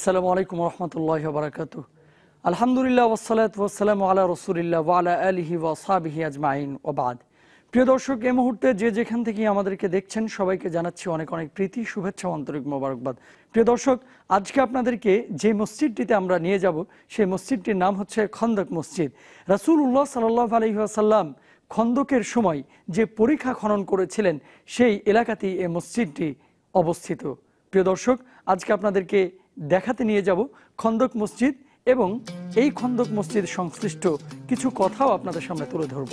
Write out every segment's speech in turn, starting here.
আসসালামু আলাইকুম রহমতুল্লাহ বারাকাতু আলহামদুলিল্লাহ ওসালাত ওসালাম আলা রসুলিল্লাহ ওয়ালা আলিহি ওয়াসাবিহি আজমাইন ওবাদ প্রিয় দর্শক, এই মুহূর্তে যে যেখান থেকে আমাদেরকে দেখছেন, সবাইকে জানাচ্ছি অনেক অনেক প্রীতি, শুভেচ্ছা আন্তরিক মোবারকবাদ। প্রিয় দর্শক, আজকে আপনাদেরকে যে মসজিদটিতে আমরা নিয়ে যাব, সেই মসজিদটির নাম হচ্ছে খন্দক মসজিদ। রাসুল উল্লাহ সাল্লাহ আলহিহাসাল্লাম খন্দকের সময় যে পরীক্ষা খনন করেছিলেন, সেই এলাকাতেই এই মসজিদটি অবস্থিত। প্রিয় দর্শক, আজকে আপনাদেরকে দেখাতে নিয়ে যাব খন্দক মসজিদ এবং এই খন্দক মসজিদ সংশ্লিষ্ট কিছু কথাও আপনাদের সামনে তুলে ধরব।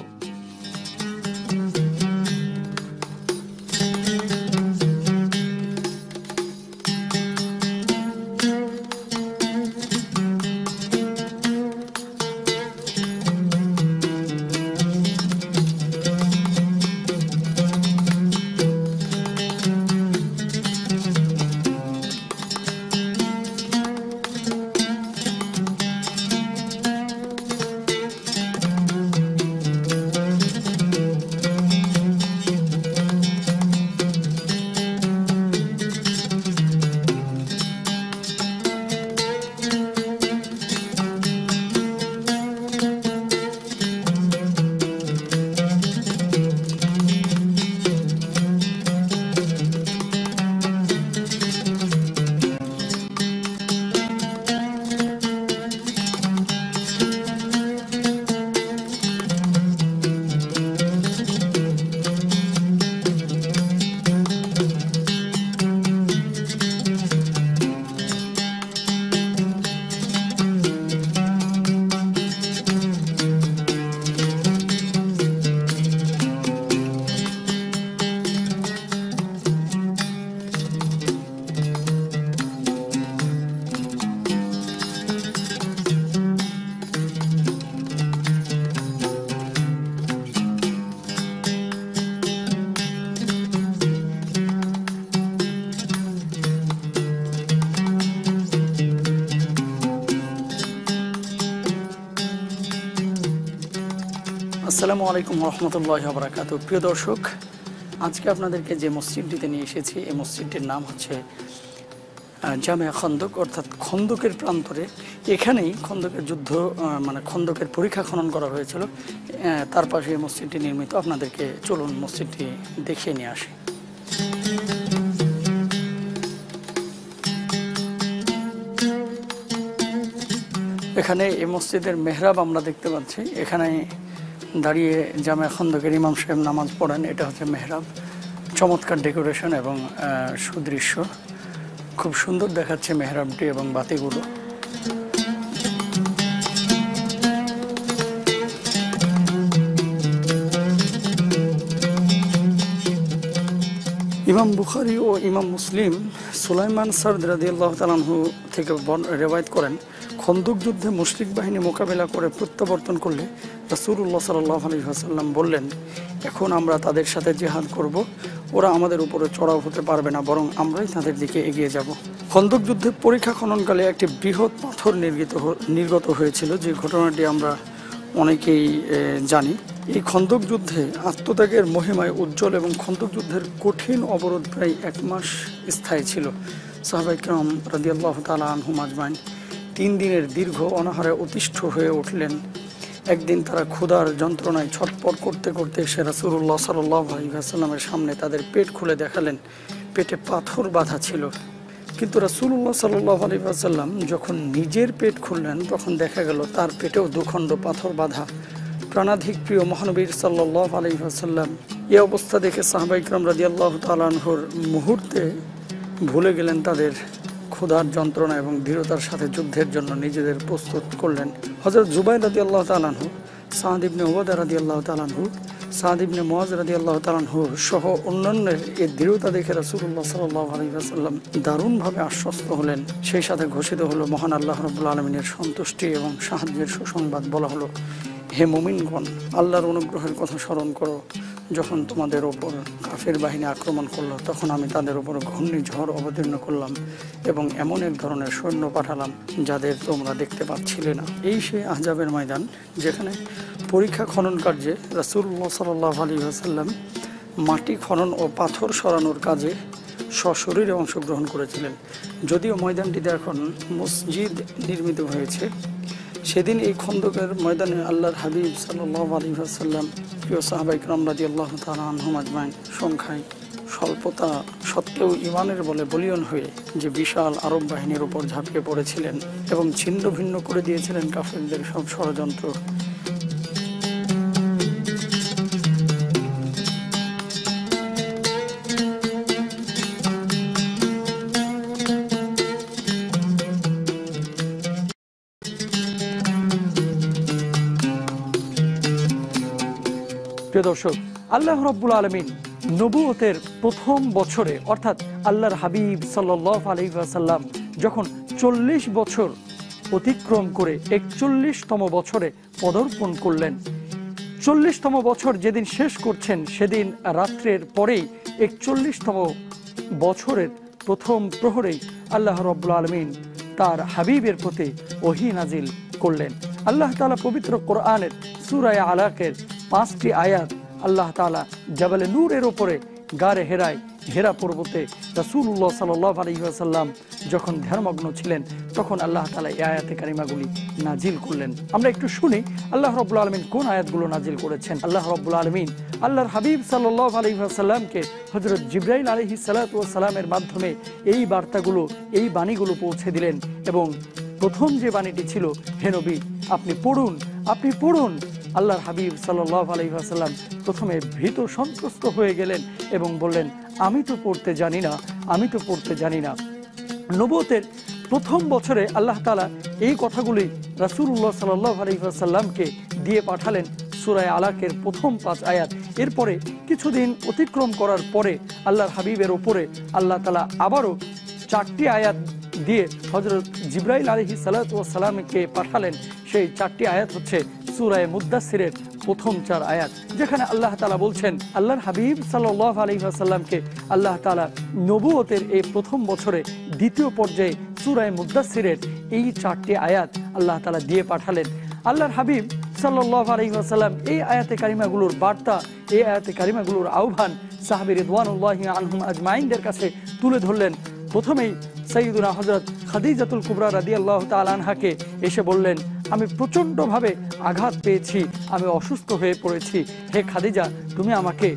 আসসালামু আলাইকুম রহমতুল্লাহ বরাকাত প্রিয় দর্শক, আজকে আপনাদেরকে যে মসজিদটিতে নিয়ে এসেছি, এই মসজিদটির নাম হচ্ছে জামিয়া খন্দক, অর্থাৎ খন্দকের প্রান্তরে। এখানেই খন্দকের যুদ্ধ মানে খন্দকের পরীক্ষা খনন করা হয়েছিল। তার পাশে এই মসজিদটি নির্মিত। আপনাদেরকে চলুন মসজিদটি দেখিয়ে নিয়ে আসি। এখানে এই মসজিদের মেহরাব আমরা দেখতে পাচ্ছি। এখানে দাঁড়িয়ে জামে খন্দকের ইমাম সাহেব নামাজ পড়েন, এটা হচ্ছে মেহরাব। চমৎকার ডেকোরেশন এবং সুদৃশ্য। খুব সুন্দর দেখাচ্ছে মেহরাবটি এবং বাতিগুলো। ইমাম বুখারি ও ইমাম মুসলিম সুলাইমান সারদ রাদিয়াল্লাহু তালানহু থেকে রেওয়ায়ত করেন খন্দক যুদ্ধে মুশরিক বাহিনী মোকাবেলা করে প্রত্যাবর্তন করলে রাসূলুল্লাহ সাল্লাহ আলী হাসাল্লাম বললেন, এখন আমরা তাদের সাথে জেহাদ করব। ওরা আমাদের উপরে চড়াও হতে পারবে না, বরং আমরাই তাদের দিকে এগিয়ে যাব। খন্দক যুদ্ধে পরীক্ষা খননকালে একটি বৃহৎ পাথর নির্গিত নির্গত হয়েছিল, যে ঘটনাটি আমরা অনেকেই জানি। এই খন্দক যুদ্ধে আত্মত্যাগের মহিমায় উজ্জ্বল এবং খন্দক যুদ্ধের কঠিন অবরোধ প্রায় এক মাস স্থায়ী ছিল। সাহাবাইকরম রাদিয়াল্লাহ তালা আনহুম আজমাইন। তিন দিনের দীর্ঘ অনাহারে অতিষ্ঠ হয়ে উঠলেন। একদিন তারা ক্ষুধার যন্ত্রণায় ছটপট করতে করতে এসে রাসুল্লাহ সাল্লাহ আলহিহাস্লামের সামনে তাদের পেট খুলে দেখালেন। পেটে পাথর বাঁধা ছিল। কিন্তু রাসুল্লাহ সাল্লাহ আলী আসাল্লাম যখন নিজের পেট খুললেন, তখন দেখা গেল তার পেটেও দুখণ্ড পাথর বাঁধা। প্রাণাধিক প্রিয় মহানবীর সাল্লাহ আলী আসাল্লাম এ অবস্থা দেখে সাহাবাইকরাম রাজি আল্লাহ তালানহর মুহূর্তে ভুলে গেলেন তাদের। ক্ষুধার যন্ত্রণা এবং দৃঢ়তার সাথে যুদ্ধের জন্য নিজেদের প্রস্তুত করলেন হজরত জুবাই রাজি আল্লাহ তালানহু সাহাদ ইবনে ওবাদা রাজি আল্লাহ তালানহু সাদ ইবনে মোয়াজ রাদি আল্লাহ তালানহুর সহ অন্যান্যের এই দৃঢ়তা দেখে রাসুল্লাহ সাল্লাহ দারুণভাবে আশ্বস্ত হলেন। সেই সাথে ঘোষিত হলো, মহান আল্লাহ রবুল্লা আলমিনের সন্তুষ্টি এবং সাহায্যের সুসংবাদ বলা হলো, হে মুমিনগণ, আল্লাহর অনুগ্রহের কথা স্মরণ করো। যখন তোমাদের ওপর কাফের বাহিনী আক্রমণ করল, তখন আমি তাদের ওপর ঘূর্ণিঝড় অবতীর্ণ করলাম এবং এমন এক ধরনের সৈন্য পাঠালাম যাদের তোমরা দেখতে পাচ্ছিলে না। এই সেই আহজাবের ময়দান যেখানে পরীক্ষা খনন কার্যে রাসুল্লাহ সাল্লাহ আলী আসাল্লাম মাটি খনন ও পাথর সরানোর কাজে সশরীরে অংশগ্রহণ করেছিলেন। যদিও ময়দানটিতে এখন মসজিদ নির্মিত হয়েছে সেদিন এই খন্দকের ময়দানে আল্লাহর হাবিব সাল্লাহ আলী আসাল্লাম প্রিয় সাহাবাইক রামরাজি আল্লাহ তালা আনহম আজমাইন, সংখ্যায় স্বল্পতা সত্ত্বেও ইমানের বলে বলিয়ন হয়ে যে বিশাল আরব বাহিনীর উপর ঝাঁপিয়ে পড়েছিলেন এবং ছিন্ন ভিন্ন করে দিয়েছিলেন কাফেরদের সব ষড়যন্ত্র প্রিয় দর্শক, আল্লাহ রব্বুল আলমিন নবুয়তের প্রথম বছরে, অর্থাৎ আল্লাহর হাবিব সাল্লাহ আলহিসাল্লাম যখন চল্লিশ বছর অতিক্রম করে একচল্লিশতম বছরে পদার্পণ করলেন। চল্লিশতম বছর যেদিন শেষ করছেন, সেদিন রাত্রের পরেই একচল্লিশতম বছরের প্রথম প্রহরেই আল্লাহ রব্বুল আলমিন তার হাবিবের প্রতি ওহি নাজিল করলেন। আল্লাহ তালা পবিত্র কোরআনের সুরায় আলাকের পাঁচটি আয়াত আল্লাহ তালা জাবালে নূরের ওপরে গারে হেরায় হেরা পর্বতে রাসুল্লাহ সাল্লাহ আলহিহাসাল্লাম যখন ধ্যানমগ্ন ছিলেন, তখন আল্লাহ তালা এই আয়াতে কারিমাগুলি নাজিল করলেন। আমরা একটু শুনি, আল্লাহ রব্বুল আলমিন কোন আয়াতগুলো নাজিল করেছেন? আল্লাহ রব্বুল আলমিন আল্লাহর হাবিব সাল্লাহ আলহিহাসাল্লামকে হজরত জিব্রাইল আলহি সালাতামের মাধ্যমে এই বার্তাগুলো, এই বাণীগুলো পৌঁছে দিলেন এবং প্রথম যে বাণীটি ছিল হেনবি আপনি পড়ুন আপনি পড়ুন আল্লাহর হাবিব সাল্লাহ আলহিহাসাল্লাম প্রথমে ভীত সন্ত্রস্ত হয়ে গেলেন এবং বললেন, আমি তো পড়তে জানি না, আমি তো পড়তে জানি না। নবতের প্রথম বছরে আল্লাহ তালা এই কথাগুলি রাসুল্লাহ সাল্লাহ আলহিহাসাল্লামকে দিয়ে পাঠালেন সুরায় আলাকের প্রথম পাঁচ আয়াত। এরপরে কিছুদিন অতিক্রম করার পরে আল্লাহর হাবিবের ওপরে আল্লাহ তালা আবারও চারটি আয়াত দিয়ে হজরত জিব্রাইল আলহি সালাতামকে পাঠালেন। সেই চারটি আয়াত হচ্ছে সুরায় মুদাসিরের প্রথম চার আয়াত, যেখানে আল্লাহ তালা বলছেন, আল্লাহর হাবিব সাল্লাহ আলী আসাল্লামকে আল্লাহ তালা নবুয়তের এই প্রথম বছরে দ্বিতীয় পর্যায়ে সুরায় মুদাসিরের এই চারটি আয়াত আল্লাহ তালা দিয়ে পাঠালেন। আল্লাহর হাবিব সাল্লাহ আলী আসাল্লাম এই আয়াতে কারিমাগুলোর বার্তা, এই আয়াতে কারিমাগুলোর আহ্বান সাহাবির রিদওয়ানুল্লাহ আনহুম আজমাইনদের কাছে তুলে ধরলেন। প্রথমেই সঈদুনা হজরত খাদিজাতুল কুবরা রাদি আল্লাহ তালানহাকে এসে বললেন আমি প্রচণ্ডভাবে আঘাত পেয়েছি, আমি অসুস্থ হয়ে পড়েছি। হে খাদিজা, তুমি আমাকে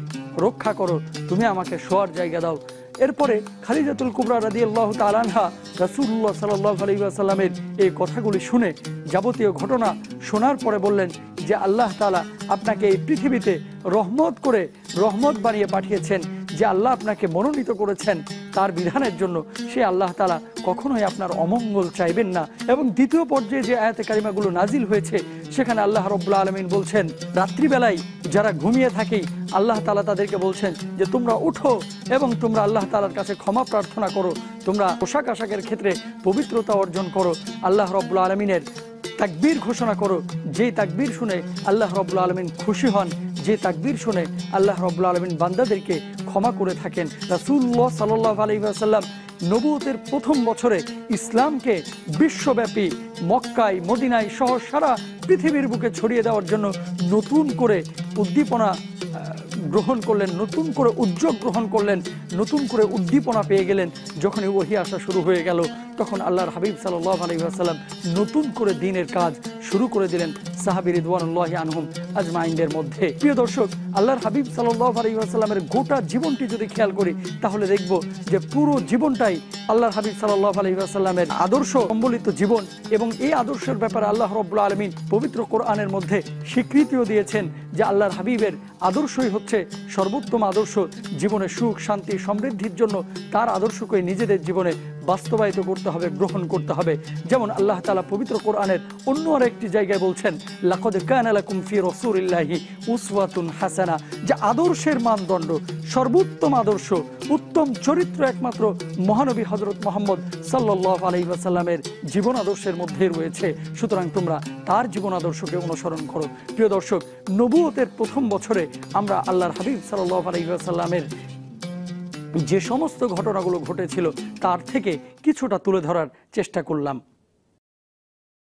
রক্ষা করো, তুমি আমাকে শোয়ার জায়গা দাও। এরপরে খালিজাতুল কুবরা রাদি আল্লাহ তালানহা রাসুল্লাহ সাল্লাহ আলাইসাল্লামের এই কথাগুলি শুনে যাবতীয় ঘটনা শোনার পরে বললেন যে আল্লাহ তালা আপনাকে এই পৃথিবীতে রহমত করে রহমত বানিয়ে পাঠিয়েছেন। যে আল্লাহ আপনাকে মনোনীত করেছেন তার বিধানের জন্য, সে আল্লাহ তালা কখনোই আপনার অমঙ্গল চাইবেন না। এবং দ্বিতীয় পর্যায়ে যে আয়াতে কারিমাগুলো নাজিল হয়েছে, সেখানে আল্লাহ রব্লা আলমিন বলছেন, রাত্রিবেলায় যারা ঘুমিয়ে থাকি, আল্লাহ তালা তাদেরকে বলছেন যে, তোমরা উঠো এবং তোমরা আল্লাহ তালার কাছে ক্ষমা প্রার্থনা করো। তোমরা পোশাক আশাকের ক্ষেত্রে পবিত্রতা অর্জন করো। আল্লাহ রব্লা আলমিনের তাকবীর ঘোষণা করো। যে তাকবীর শুনে আল্লাহ রব্লা আলমিন খুশি হন, যে তাকবীর শুনে আল্লাহ রব্লা আলমিন বান্দাদেরকে ক্ষমা করে থাকেন। রাসুল্লাহ সাল্লাহ আলহিহাসাল্লাম নবুতের প্রথম বছরে ইসলামকে বিশ্বব্যাপী মক্কায়, মদিনায় সহ সারা পৃথিবীর বুকে ছড়িয়ে দেওয়ার জন্য নতুন করে উদ্দীপনা গ্রহণ করলেন, নতুন করে উদ্যোগ গ্রহণ করলেন, নতুন করে উদ্দীপনা পেয়ে গেলেন। যখনই ওহি আসা শুরু হয়ে গেল, তখন আল্লাহর হাবিব সাল্লাহ আলহিহাসাল্লাম নতুন করে দিনের কাজ শুরু করে দিলেন সাহাবির রিদওয়ানুল্লাহ আনহুম আজমাইনদের মধ্যে। প্রিয় দর্শক, আল্লাহর হাবিব সাল্লাহ আলহিহাসাল্লামের গোটা জীবনটি যদি খেয়াল করি, তাহলে দেখব যে পুরো জীবনটাই আল্লাহর হাবিব সাল্লাহ আলহিহাসাল্লামের আদর্শ সম্বলিত জীবন এবং এই আদর্শের ব্যাপারে আল্লাহ রব্লা আলমিন পবিত্র কোরআনের মধ্যে স্বীকৃতিও দিয়েছেন যে আল্লাহর হাবিবের আদর্শই হচ্ছে সর্বোত্তম আদর্শ জীবনে সুখ, শান্তি, সমৃদ্ধির জন্য তার আদর্শকে নিজেদের জীবনে বাস্তবায়িত করতে হবে, গ্রহণ করতে হবে। যেমন আল্লাহ তালা পবিত্র কোরআনের অন্য আর একটি জায়গায় বলছেন হাসানা যে আদর্শের মানদণ্ড, সর্বোত্তম আদর্শ, উত্তম চরিত্র একমাত্র মহানবী হজরত মোহাম্মদ সাল্লাহ আলহিহাসাল্লামের জীবন আদর্শের মধ্যে রয়েছে। সুতরাং তোমরা তার জীবন আদর্শকে অনুসরণ করো। প্রিয় দর্শক, নবুয়তের প্রথম বছরে আমরা আল্লাহর হাবিব সাল্লাহ আলহিহাসাল্লামের যে সমস্ত ঘটনাগুলো ঘটেছিল তার থেকে কিছুটা তুলে ধরার চেষ্টা করলাম।